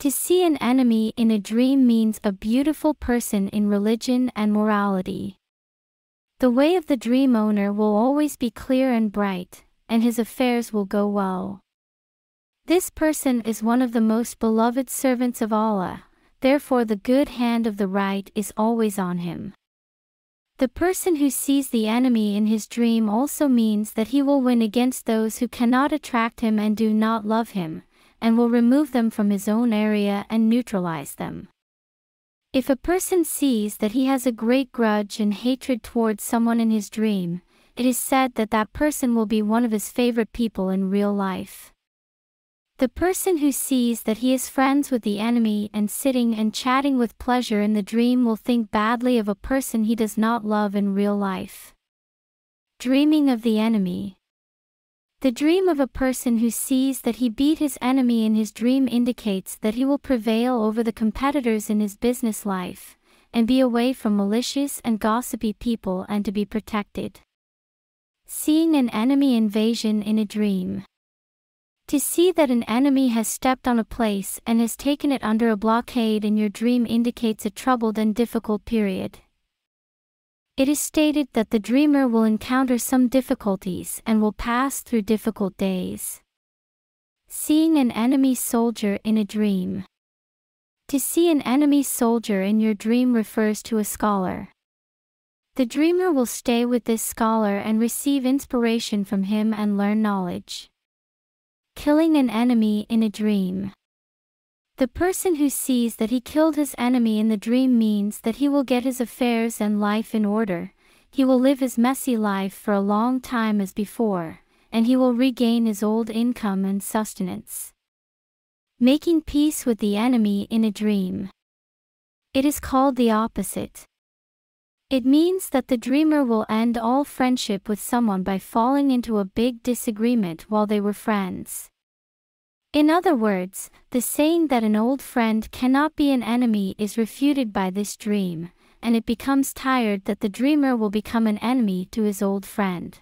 To see an enemy in a dream means a beautiful person in religion and morality. The way of the dream owner will always be clear and bright, and his affairs will go well. This person is one of the most beloved servants of Allah, therefore the good hand of the right is always on him. The person who sees the enemy in his dream also means that he will win against those who cannot attract him and do not love him, and will remove them from his own area and neutralize them. If a person sees that he has a great grudge and hatred towards someone in his dream, it is said that that person will be one of his favorite people in real life. The person who sees that he is friends with the enemy and sitting and chatting with pleasure in the dream will think badly of a person he does not love in real life. Dreaming of the enemy. The dream of a person who sees that he beat his enemy in his dream indicates that he will prevail over the competitors in his business life, and be away from malicious and gossipy people and to be protected. Seeing an enemy invasion in a dream. To see that an enemy has stepped on a place and has taken it under a blockade in your dream indicates a troubled and difficult period. It is stated that the dreamer will encounter some difficulties and will pass through difficult days. Seeing an enemy soldier in a dream. To see an enemy soldier in your dream refers to a scholar. The dreamer will stay with this scholar and receive inspiration from him and learn knowledge. Killing an enemy in a dream. The person who sees that he killed his enemy in the dream means that he will get his affairs and life in order, he will live his messy life for a long time as before, and he will regain his old income and sustenance. Making peace with the enemy in a dream. It is called the opposite. It means that the dreamer will end all friendship with someone by falling into a big disagreement while they were friends. In other words, the saying that an old friend cannot be an enemy is refuted by this dream, and it becomes tired that the dreamer will become an enemy to his old friend.